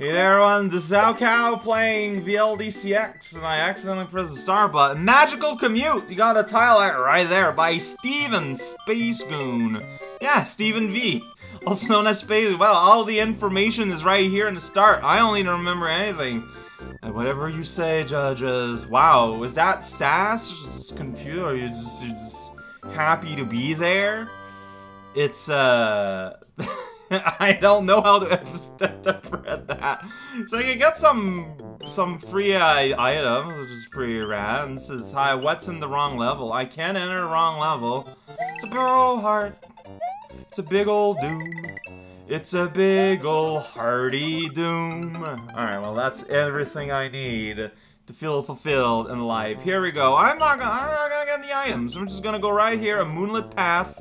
Hey there everyone, this is raocow playing VLDCX and I accidentally pressed the star button. Magical Commute! You got a tile right there by Steven Space Goon. Yeah, Steven V. Also known as Space. Well, all the information is right here in the start. I don't even remember anything. And whatever you say, judges. Wow, is that sass? Just confused? Or you just, you're just happy to be there? It's, uh... I don't know how to interpret that. So you get some some free uh, items, which is pretty rad. And is hi, what's in the wrong level? I can't enter wrong level. It's a burrow heart. It's a big old doom. It's a big old hearty doom. Alright, well that's everything I need to feel fulfilled in life. Here we go. I'm not gonna, I'm not gonna get the items. I'm just gonna go right here, a moonlit path.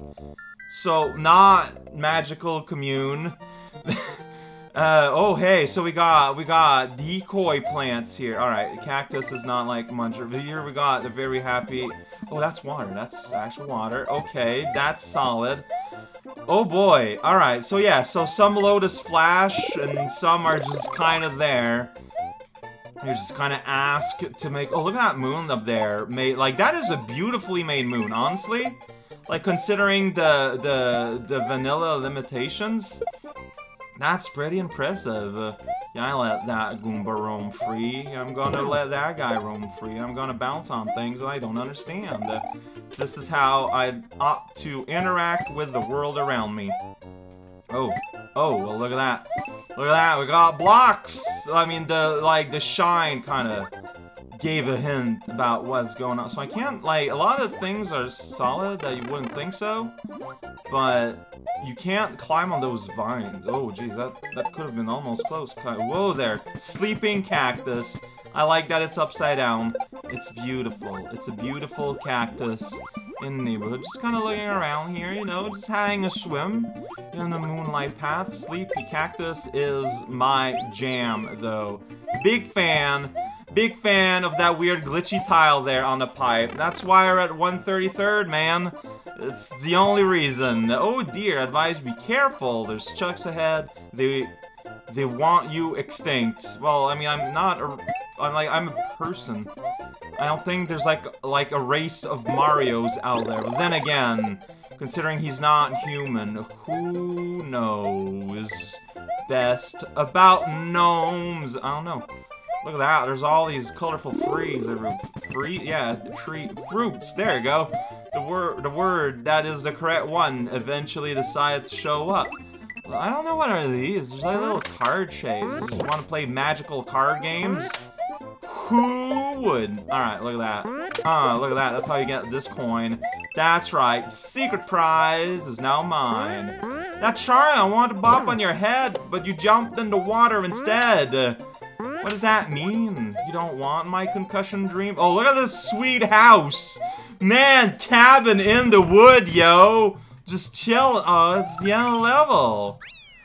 So, not magical commune. uh, oh, hey, so we got, we got decoy plants here. Alright, cactus is not like muncher. Here we got a very happy... Oh, that's water. That's actual water. Okay, that's solid. Oh boy. Alright, so yeah, so some Lotus Flash and some are just kind of there. You're just kind of ask to make... Oh, look at that moon up there. Made, like, that is a beautifully made moon, honestly. Like, considering the, the, the vanilla limitations, that's pretty impressive. Uh, yeah, I let that Goomba roam free. I'm gonna let that guy roam free. I'm gonna bounce on things I don't understand. Uh, this is how I ought to interact with the world around me. Oh, oh, well look at that. Look at that, we got blocks! I mean, the, like, the shine kind of gave a hint about what's going on. So I can't, like, a lot of things are solid that you wouldn't think so, but you can't climb on those vines. Oh, geez, that, that could have been almost close. Whoa there, sleeping cactus. I like that it's upside down. It's beautiful. It's a beautiful cactus in the neighborhood. Just kind of looking around here, you know, just having a swim in the moonlight path. Sleepy cactus is my jam, though. Big fan Big fan of that weird glitchy tile there on the pipe. That's why we're at 133rd, man. It's the only reason. Oh dear, advise be careful. There's chucks ahead. They they want you extinct. Well, I mean, I'm not a... I'm like, I'm a person. I don't think there's like like a race of Marios out there. But then again, considering he's not human, who knows best about gnomes? I don't know. Look at that, there's all these colorful trees. Free, yeah, tree, fruits, there you go. The word, the word that is the correct one eventually decides to show up. Well, I don't know what are these. There's like little card shapes. Just want to play magical card games? Who would? Alright, look at that. Ah, look at that. That's how you get this coin. That's right. Secret prize is now mine. That charm I wanted to bop on your head, but you jumped in the water instead. What does that mean? You don't want my concussion dream? Oh, look at this sweet house. Man, cabin in the wood, yo. Just chill. Oh, it's yellow level.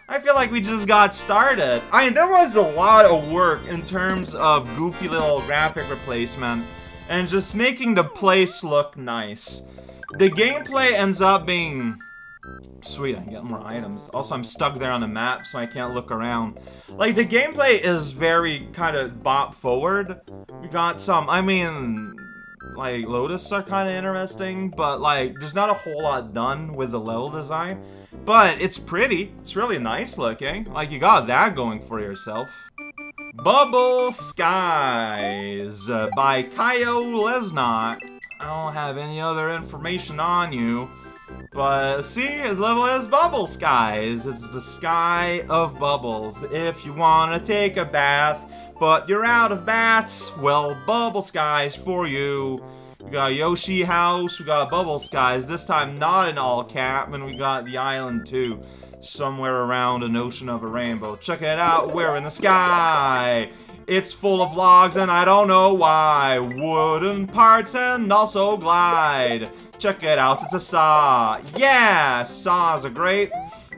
I feel like we just got started. I mean, there was a lot of work in terms of goofy little graphic replacement and just making the place look nice. The gameplay ends up being Sweet, I can get more items. Also, I'm stuck there on the map, so I can't look around. Like, the gameplay is very kind of bop forward. We got some, I mean, like, Lotus are kind of interesting, but, like, there's not a whole lot done with the level design. But it's pretty. It's really nice looking. Like, you got that going for yourself. Bubble Skies uh, by Caio Lesnock. I don't have any other information on you. But see, his level is Bubble Skies. It's the sky of bubbles. If you wanna take a bath, but you're out of bats, well, Bubble Skies for you. We got Yoshi House, we got Bubble Skies, this time not in all cap, and we got the island too. Somewhere around an ocean of a rainbow. Check it out, we're in the sky! It's full of logs and I don't know why. Wooden parts and also glide. Check it out, it's a saw. Yeah, saws are great.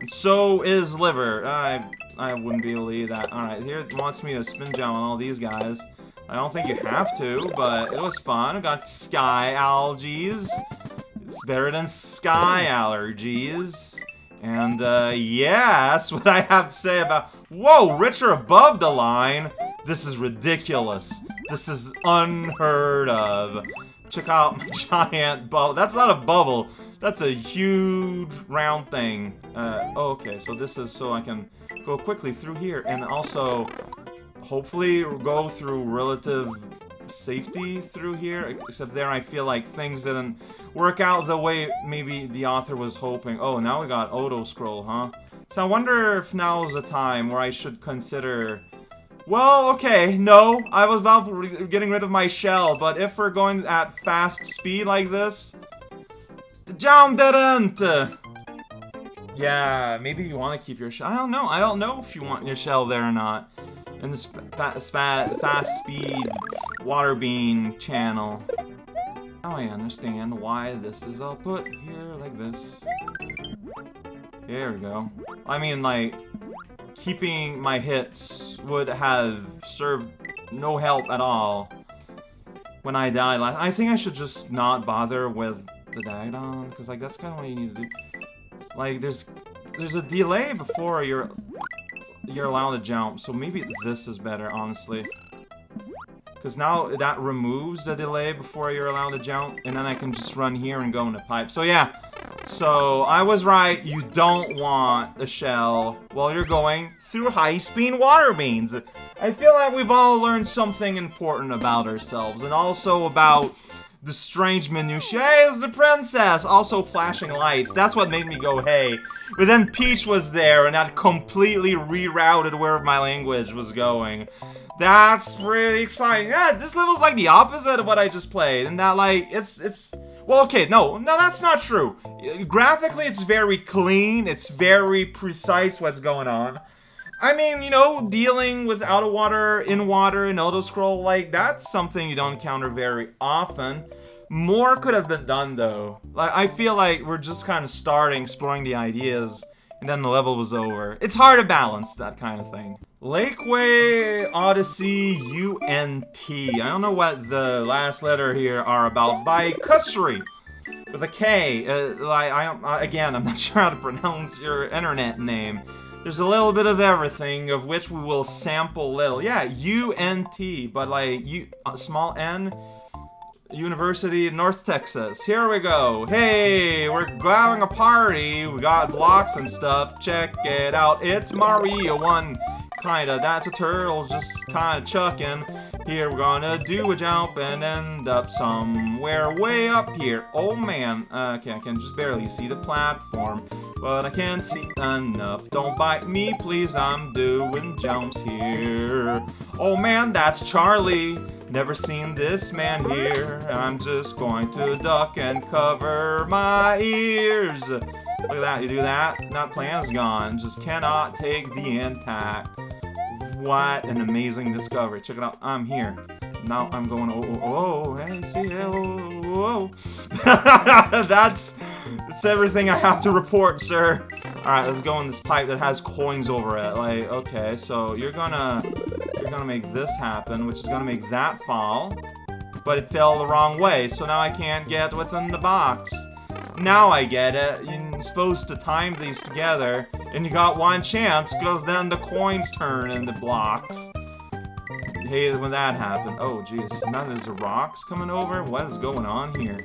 So is liver. I I wouldn't believe that. Alright, here it wants me to spin jump on all these guys. I don't think you have to, but it was fun. I got sky algaes. It's better than sky allergies. And, uh, yeah, that's what I have to say about... Whoa, richer above the line? This is ridiculous. This is unheard of. Check out my giant bubble. That's not a bubble. That's a huge round thing. Uh, oh, okay, so this is so I can go quickly through here and also hopefully go through relative safety through here. Except there I feel like things didn't work out the way maybe the author was hoping. Oh, now we got auto scroll, huh? So I wonder if now's the time where I should consider... Well, okay, no, I was about getting rid of my shell, but if we're going at fast speed like this... The jump didn't! Yeah, maybe you want to keep your shell. I don't know. I don't know if you want your shell there or not. In the sp fast speed water bean channel. Now I understand why this is all put here like this. There we go. I mean, like, keeping my hits would have served no help at all when I died. I think I should just not bother with the Dagadon, because, like, that's kind of what you need to do. Like, there's there's a delay before you're you're allowed to jump, so maybe this is better, honestly. Because now that removes the delay before you're allowed to jump, and then I can just run here and go in the pipe. So yeah, so I was right, you don't want the shell while you're going through high-speed water beans. I feel like we've all learned something important about ourselves, and also about the strange minutiae. It's the princess! Also flashing lights. That's what made me go, hey. But then Peach was there, and that completely rerouted where my language was going. That's pretty exciting. Yeah, this level's like the opposite of what I just played. And that, like, it's, it's... Well, okay, no, no, that's not true. Graphically, it's very clean. It's very precise what's going on. I mean, you know, dealing with out of water, in water, and auto-scroll, like, that's something you don't encounter very often. More could have been done, though. Like, I feel like we're just kind of starting, exploring the ideas, and then the level was over. It's hard to balance that kind of thing. Lakeway Odyssey UNT. I don't know what the last letter here are about. By Kusrry. With a K. Uh, I, I, again, I'm not sure how to pronounce your internet name. There's a little bit of everything, of which we will sample little. Yeah, UNT, but like, U, uh, small n, University North Texas. Here we go. Hey, we're having a party. We got blocks and stuff. Check it out. It's Mario 1 kinda. That's a turtle just kinda chucking. Here we're gonna do a jump and end up somewhere way up here. Oh man, uh, okay, I can just barely see the platform, but I can't see enough. Don't bite me, please, I'm doing jumps here. Oh man, that's Charlie. Never seen this man here. I'm just going to duck and cover my ears. Look at that, you do that, that plan's gone. Just cannot take the intact. What an amazing discovery. Check it out. I'm here. Now I'm going, oh, oh, oh hey, see, oh, oh. oh. that's, that's everything I have to report, sir. Alright, let's go in this pipe that has coins over it. Like, okay, so you're gonna, you're gonna make this happen, which is gonna make that fall. But it fell the wrong way, so now I can't get what's in the box. Now I get it. You're supposed to time these together, and you got one chance, because then the coins turn into blocks. Hated when that happened. Oh, jeez. Now there's a rocks coming over? What is going on here?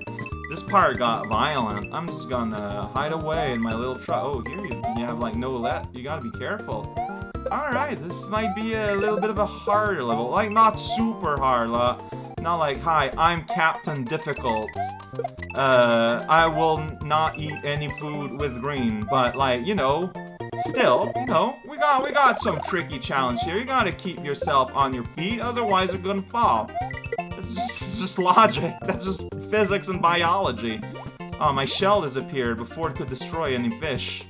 This part got violent. I'm just gonna hide away in my little truck. Oh, here you, you have, like, no let. You gotta be careful. Alright, this might be a little bit of a harder level. Like, not super hard, not like, hi, I'm Captain Difficult. Uh, I will not eat any food with green, but like, you know, still, you know, we got we got some tricky challenge here. You gotta keep yourself on your feet, otherwise you're gonna fall. It's just, it's just logic. That's just physics and biology. Oh, my shell disappeared before it could destroy any fish.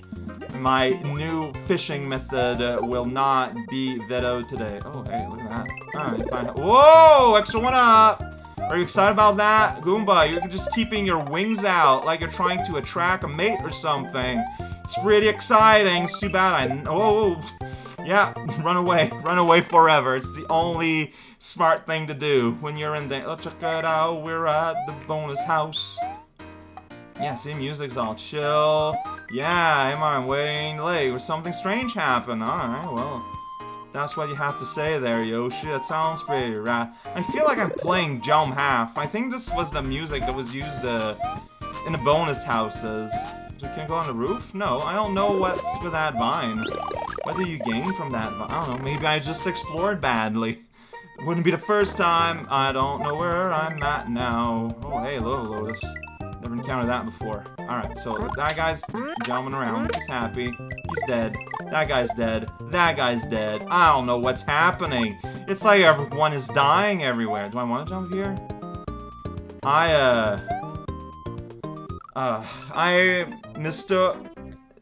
My new fishing method uh, will not be vetoed today. Oh, hey, look at that. Alright, fine. Whoa! Extra one up! Are you excited about that? Goomba, you're just keeping your wings out like you're trying to attract a mate or something. It's pretty exciting. It's too bad I... Oh, yeah, run away. Run away forever. It's the only smart thing to do when you're in the... Oh, check it out. We're at the bonus house. Yeah, see, music's all chill. Yeah, I'm on waiting late. Or something strange happened. Alright, well. That's what you have to say there, Yoshi. That sounds pretty rad. I feel like I'm playing Jump Half. I think this was the music that was used uh, in the bonus houses. So can I go on the roof? No, I don't know what's with that vine. What do you gain from that vine? I don't know, maybe I just explored badly. Wouldn't be the first time. I don't know where I'm at now. Oh, hey, little Lotus. Never encountered that before. Alright, so that guy's jumping around. He's happy. He's dead. That guy's dead. That guy's dead. I don't know what's happening. It's like everyone is dying everywhere. Do I want to jump here? I, uh... Uh, I mistook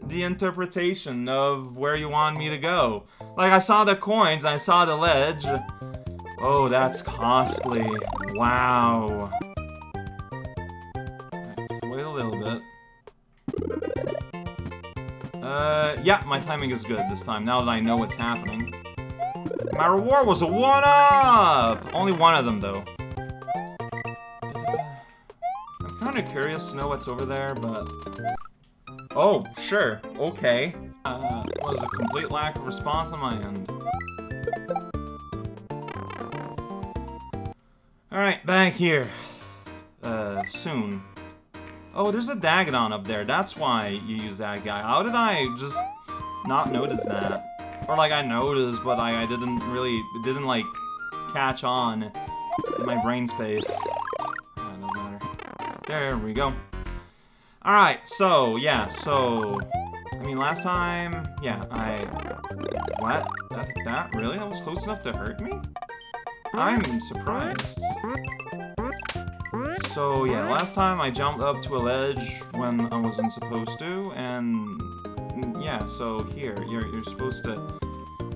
the interpretation of where you want me to go. Like, I saw the coins, I saw the ledge. Oh, that's costly. Wow. Yeah, my timing is good this time, now that I know what's happening. My reward was a 1-up! Only one of them, though. I'm kind of curious to know what's over there, but... Oh, sure, okay. Uh, was a complete lack of response on my end. Alright, back here. Uh, soon. Oh, there's a Dagadon up there. That's why you use that guy. How did I just not notice that? Or, like, I noticed, but I, I didn't really... It didn't, like, catch on in my brain space. Ah, no matter. There we go. Alright, so, yeah, so... I mean, last time... Yeah, I... What? That, that? Really? That was close enough to hurt me? I'm surprised. So yeah, last time I jumped up to a ledge when I wasn't supposed to, and yeah, so here, you're, you're supposed to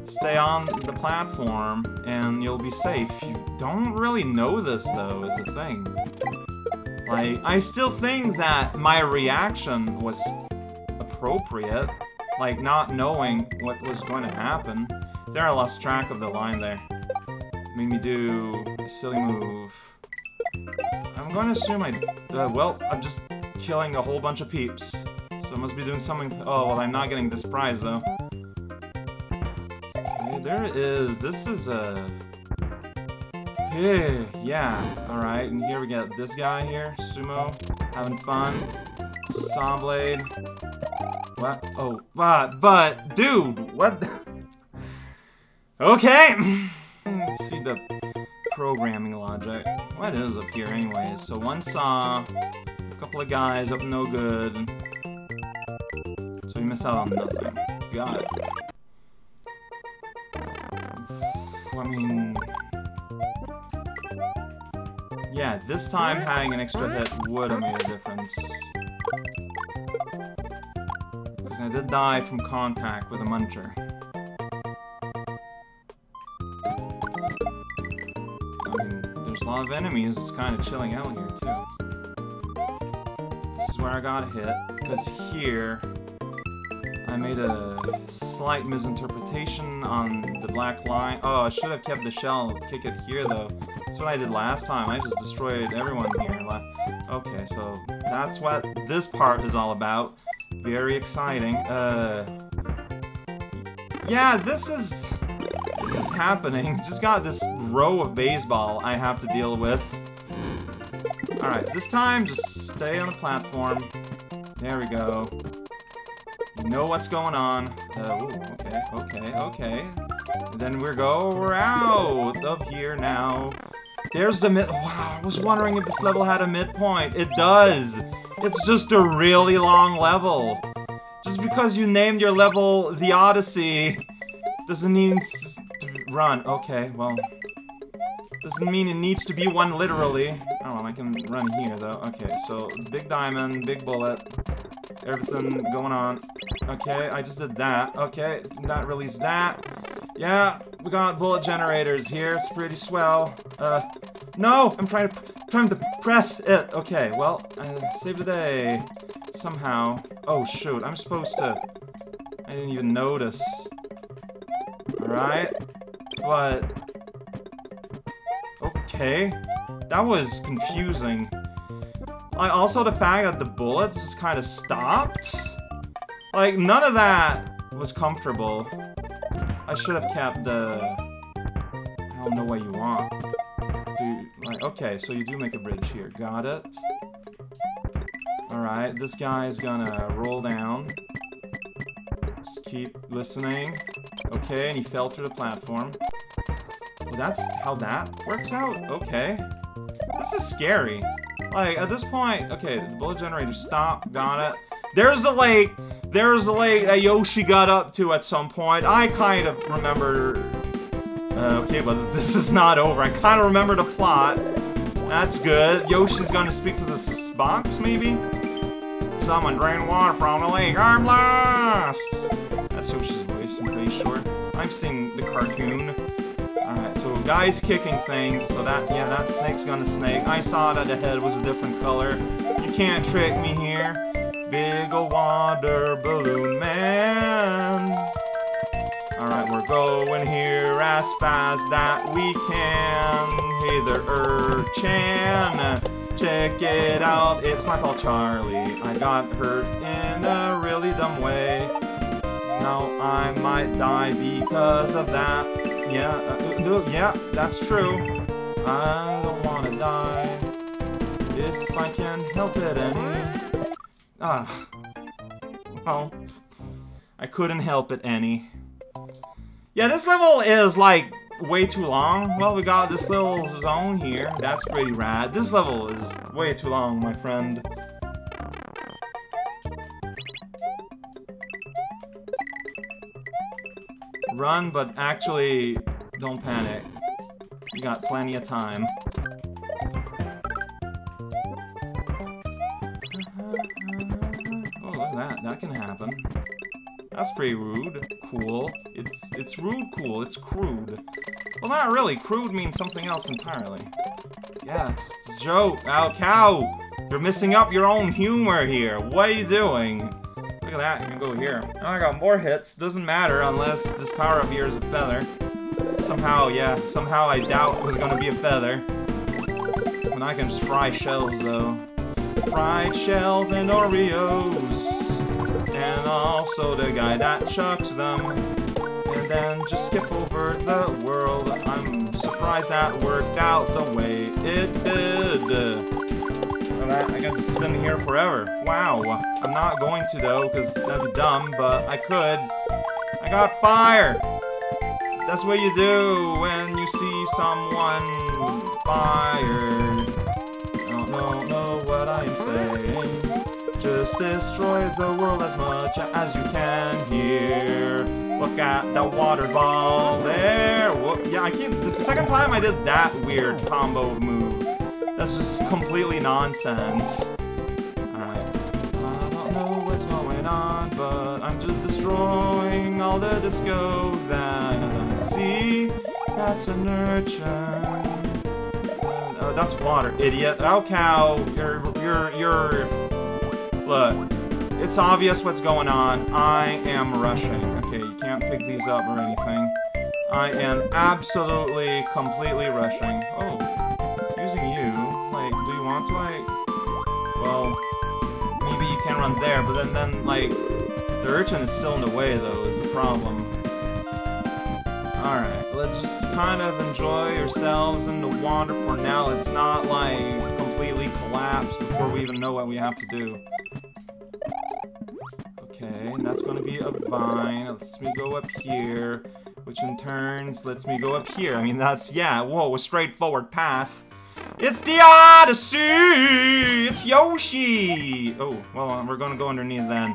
stay on the platform and you'll be safe. You don't really know this though, is the thing. Like, I still think that my reaction was appropriate, like not knowing what was going to happen. There I lost track of the line there. Made me do a silly move. I'm to assume I... Uh, well, I'm just killing a whole bunch of peeps. So I must be doing something... Oh, well, I'm not getting this prize, though. Okay, there is. This is a... Hey, yeah, alright, and here we get this guy here, Sumo, having fun, Sawblade, what? Oh, but, but, dude, what? okay! Let's see the programming logic. What is up here anyways? So one saw, a couple of guys up no good. Miss out on nothing. It. I mean... Yeah, this time having an extra hit would have made a difference. Because I did die from contact with a muncher. I mean, there's a lot of enemies It's kind of chilling out here, too. This is where I got hit, because here, I made a slight misinterpretation on the black line. Oh, I should have kept the shell, kick it here, though. That's what I did last time. I just destroyed everyone here. Okay, so that's what this part is all about. Very exciting. Uh, yeah, this is this is happening. Just got this row of baseball I have to deal with. Alright, this time, just stay on the platform. There we go. Know what's going on. Uh, ooh, okay, okay, okay. And then we go, we're out of here now. There's the mid- wow, I was wondering if this level had a midpoint. It does! It's just a really long level. Just because you named your level The Odyssey doesn't mean run. Okay, well, doesn't mean it needs to be one literally. Oh, I can run here though. Okay, so big diamond, big bullet, everything going on. Okay, I just did that. Okay, that release that. Yeah, we got bullet generators here. It's pretty swell. Uh, no, I'm trying to trying to press it. Okay, well, uh, save the day somehow. Oh shoot, I'm supposed to. I didn't even notice. All right, but okay. That was confusing. Like, also the fact that the bullets just kind of stopped? Like, none of that was comfortable. I should have kept the... I don't know what you want. Do, like, okay, so you do make a bridge here. Got it. Alright, this guy is gonna roll down. Just keep listening. Okay, and he fell through the platform. Well, that's how that works out? Okay. This is scary. Like, at this point, okay, the bullet generator stop, got it. There's the lake! There's the lake that Yoshi got up to at some point. I kind of remember... Uh, okay, but this is not over. I kind of remember the plot. That's good. Yoshi's gonna speak to this box, maybe? Someone drain water from the lake. I'm lost! That's Yoshi's voice, I'm pretty sure. I've seen the cartoon. Alright, so guys kicking things, so that, yeah, that snake's gonna snake. I saw that the head was a different color. You can't trick me here. Big ol' water balloon man. Alright, we're going here as fast that we can. Hey there, Urchan. Check it out, it's my pal Charlie. I got hurt in a really dumb way. Now I might die because of that. Yeah, uh, yeah, that's true. I don't wanna die. If I can help it any. Ah. Well, I couldn't help it any. Yeah, this level is like way too long. Well, we got this little zone here. That's pretty rad. This level is way too long, my friend. Run, but actually, don't panic. You got plenty of time. Oh, look at that. That can happen. That's pretty rude. Cool. It's it's rude cool. It's crude. Well, not really. Crude means something else entirely. Yeah, joke. Ow, cow! You're missing up your own humor here. What are you doing? Look at that. You can go here. I got more hits. Doesn't matter unless this power-up here is a feather. Somehow, yeah. Somehow I doubt it was gonna be a feather. And I can just fry shells, though. Fried shells and Oreos and also the guy that chucks them. And then just skip over the world. I'm surprised that worked out the way it did. That, I got to spin here forever. Wow. I'm not going to though, because that'd be dumb, but I could. I got fire! That's what you do when you see someone fired. I don't know, know what I'm saying. Just destroy the world as much as you can here. Look at the water ball there. Yeah, I can't. This is the second time I did that weird combo move. That's just completely nonsense. Alright. I don't know what's going on, but I'm just destroying all the disco that I see. That's an urchin. Uh, that's water, idiot. Oh, cow. You're, you're, you're Look, it's obvious what's going on. I am rushing. Okay, you can't pick these up or anything. I am absolutely, completely rushing. Oh, do want to, like... Well, maybe you can run there, but then, then like, the urchin is still in the way, though, is the problem. Alright, let's just kind of enjoy yourselves in the water for now. Let's not, like, completely collapse before we even know what we have to do. Okay, and that's gonna be a vine. Lets me go up here, which in turns lets me go up here. I mean, that's, yeah, whoa, a straightforward path. It's the Odyssey! It's Yoshi! Oh, well, we're gonna go underneath then.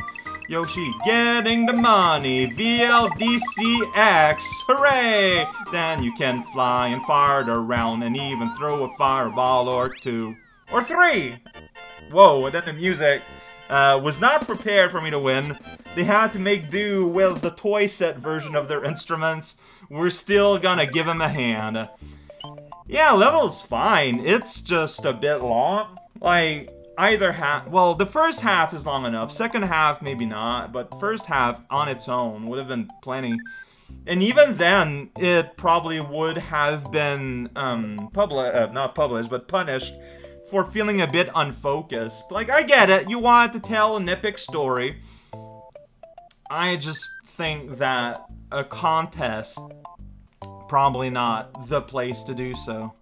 Yoshi getting the money, VLDCX, hooray! Then you can fly and fart around and even throw a fireball or two. Or three! Whoa, and then the music uh, was not prepared for me to win. They had to make do with the toy set version of their instruments. We're still gonna give them a hand. Yeah, level's fine. It's just a bit long. Like, either half... Well, the first half is long enough. Second half, maybe not. But first half, on its own, would have been plenty. And even then, it probably would have been, um, published, uh, not published, but punished for feeling a bit unfocused. Like, I get it, you wanted to tell an epic story. I just think that a contest probably not the place to do so.